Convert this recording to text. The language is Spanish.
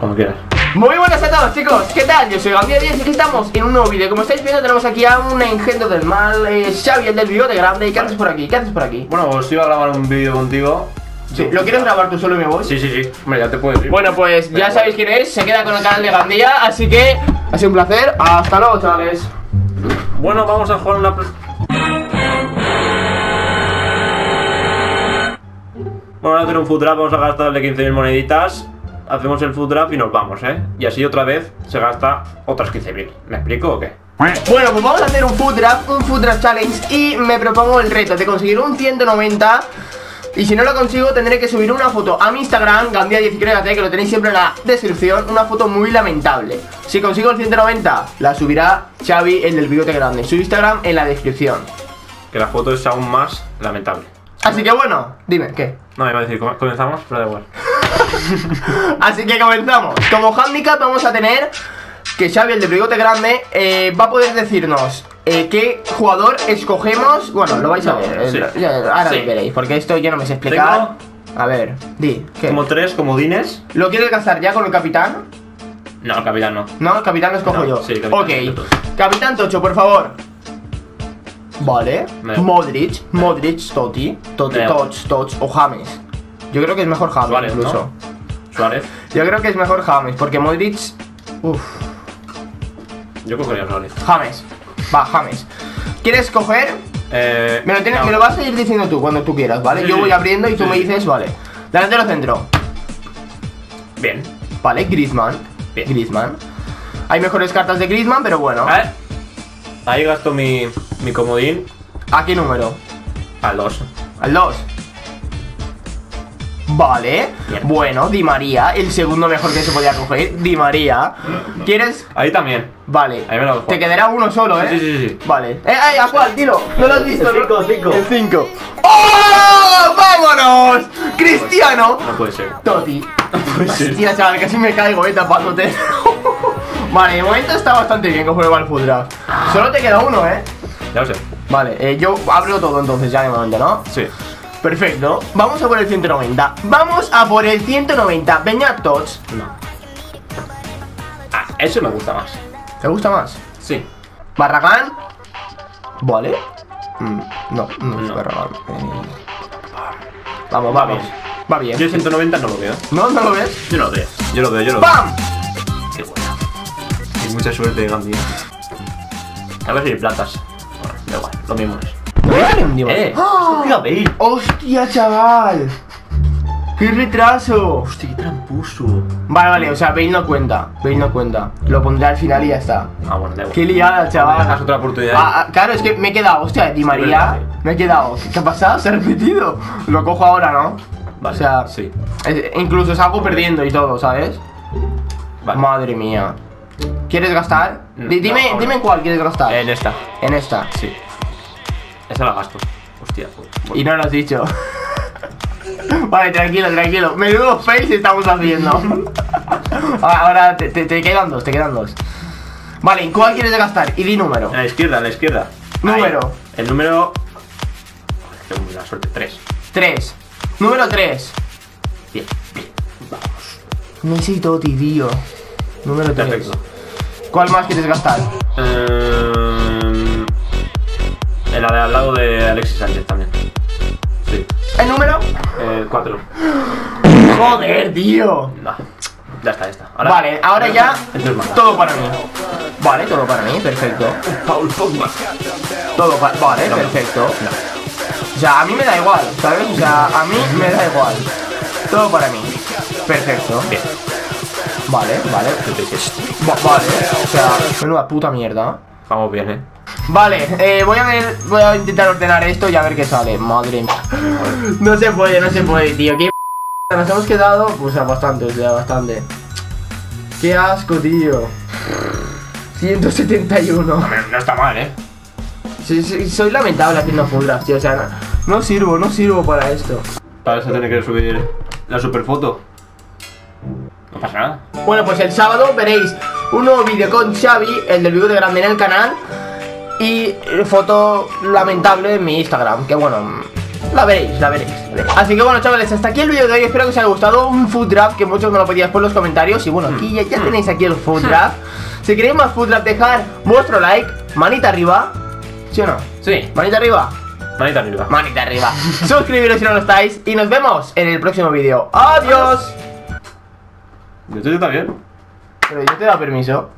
Cuando quieras. Muy buenas a todos chicos, ¿qué tal? Yo soy Gambia 10 y aquí estamos en un nuevo vídeo Como estáis viendo tenemos aquí a un engendro del mal eh, Xavi, el del bigote grande ¿Y qué haces por aquí? ¿Qué haces por aquí? Bueno, pues iba a grabar un vídeo contigo. Sí, ¿Lo quieres grabar tú solo y me voy? Sí, sí, sí. Hombre, ya te puedes ir. Bueno pues ya sabéis quién es, se queda con el canal de Gandía Así que ha sido un placer, hasta luego chavales Bueno, vamos a jugar una. Bueno, vamos a hacer un food trap, vamos a gastarle 15.000 moneditas. Hacemos el food trap y nos vamos, ¿eh? Y así otra vez se gasta otras 15.000. ¿Me explico o qué? Bueno, pues vamos a hacer un food trap, un food trap challenge Y me propongo el reto de conseguir un 190 y si no lo consigo tendré que subir una foto a mi Instagram, Gambia10 créate, que lo tenéis siempre en la descripción Una foto muy lamentable Si consigo el 190, la subirá Xavi, el del bigote grande Su Instagram en la descripción Que la foto es aún más lamentable. Así que bueno, dime, ¿qué? No, iba a decir, ¿com- ¿comenzamos? Pero da igual. Así que comenzamos Como handicap vamos a tener que Xavi, el del bigote grande, eh, va a poder decirnos eh, qué jugador escogemos Bueno, lo vais a ver, eh, Sí. ahora Sí. lo veréis, porque esto yo no me sé explicar A ver, di, ¿qué? Como tres comodines. ¿Lo quieres gastar ya con el capitán? No, capitán no. No, el capitán lo escojo No, yo. sí, capitán, ok. capitán. Capitán Tocho, por favor. Vale. Modric, Modric, Totti, Totti. Toch, Toch o James. Yo creo que es mejor James Suárez, incluso. ¿no? Suárez. Yo creo que es mejor James, porque Modric. Uf, Yo cogería Suárez. James. Va, James. ¿Quieres coger? Eh, Me lo, tienes, no. me lo vas a ir diciendo tú cuando tú quieras, ¿vale? Sí, Yo voy abriendo y tú Sí, me dices, vale. Delantero centro. Bien. Vale, Griezmann. Bien. Griezmann. Hay mejores cartas de Griezmann, pero bueno. A ver. Ahí gasto mi, mi comodín ¿A qué número? al 2. Al 2. Vale. Bien. Bueno, Di María, el segundo mejor que se podía coger. Di María. ¿Quieres? Ahí también. Vale. Ahí me lo. Te quedará uno solo, ¿eh? Sí, sí, sí, sí. Vale. ¡Eh, eh, a cuál? Dilo. No lo has visto. El cinco, ¿no? el cinco. El 5. ¡Oh! ¡Vámonos! Cristiano. No puede ser. Totti. puede ser. Hostia, chaval, casi me caigo, eh, tapándote. vale, de momento está bastante bien que juego al draft. Solo te queda uno, eh. Ya lo sé. Vale, eh, yo abro todo entonces ya de momento, ¿no? Sí. Perfecto, vamos a por el 190 Vamos a por el 190 Beñat Tots No. Ah, eso me gusta más. ¿Te gusta más? Sí. Barragán Vale Mm, No, no es. Barragán Eh, Vamos, bien. Va bien Yo el 190 no lo veo. ¿No? ¿No lo ves? Yo lo veo. Yo lo veo, yo lo veo. ¡Pam! Qué bueno. Y mucha suerte, Gandhi. A ver si hay platas. Bueno, da igual, lo mismo es. Eh, ¡Ah! hostia. ¡Hostia, chaval! ¡Qué retraso! Hostia, qué tramposo. Vale, vale, o sea, Bale no cuenta Bale no cuenta Lo pondré al final y ya está Ah, bueno, da igual. Qué liada, chaval. Me otra oportunidad. Ah, ah, claro, es que me he quedado, hostia, Di María. verdad, eh. Me he quedado. ¿Qué ha pasado? ¿Se ha repetido? Lo cojo ahora, ¿no? Vale, O sea, sí. es- incluso salgo perdiendo y todo, ¿sabes? Vale. Madre mía. ¿Quieres gastar? No, Di- dime, no, ahora. dime en cuál quieres gastar. En esta. En esta. Sí. Esa la gasto. Hostia, pues. Y no lo has dicho. vale, tranquilo, tranquilo. Menudo face estamos haciendo. ahora te, te- te quedan dos, te quedan dos. Vale, ¿en cuál quieres gastar? Y di número. A la izquierda, a la izquierda. Número. Ahí. El número. Tengo la suerte, 3. 3. Número 3. Bien, bien. Messi Totti, tío. Número 3. Perfecto. ¿Cuál más quieres gastar? Eh, en la de al lado de Alexis Sánchez también. Sí. ¿El número? Eh, 4. Joder, tío. No. Ya está, ya está. vale, ahora ya todo para mí. Vale, todo para mí, perfecto. Paul Pogba. Todo para... Vale, No. perfecto. O sea, a mí me da igual, ¿sabes? O sea, a mí me da igual. Todo para mí. Perfecto. Bien. Vale, vale. Va- vale, o sea, menuda puta mierda. Vamos bien, eh. Vale, eh, voy a ver, voy a intentar ordenar esto y a ver qué sale. Madre mía. No se puede, no se puede, tío. ¿Qué p- nos hemos quedado? Pues a bastante, o sea, bastante. Qué asco, tío. 171. No, está mal, eh. Soy lamentable haciendo full tío. O sea, no, no sirvo, no sirvo para esto. Para eso tiene que subir la superfoto. No pasa nada. Bueno, pues el sábado veréis un nuevo vídeo con Xavi, el del bigote grande en el canal. Y foto lamentable en mi Instagram. Que bueno, La veréis, la veréis. Así que bueno, chavales, hasta aquí el vídeo de hoy. Espero que os haya gustado. Un food draft que muchos me lo pedíais por los comentarios. Y bueno, aquí ya, ya tenéis aquí el food draft. Si queréis más food draft, dejar vuestro like, manita arriba. ¿Sí o no? Sí, Manita arriba. manita arriba. Manita arriba. Suscribiros si no lo estáis. Y nos vemos en el próximo vídeo. Adiós. Yo estoy también. Pero yo te he dado permiso.